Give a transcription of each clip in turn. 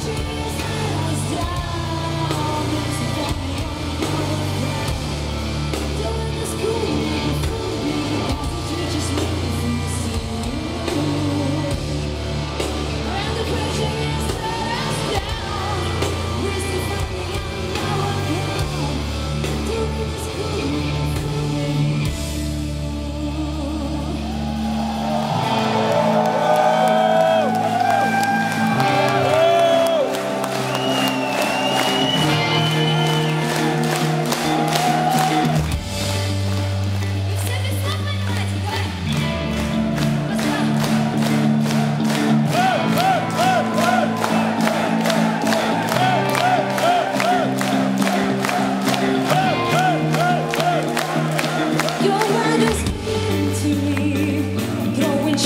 Jesus.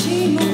she.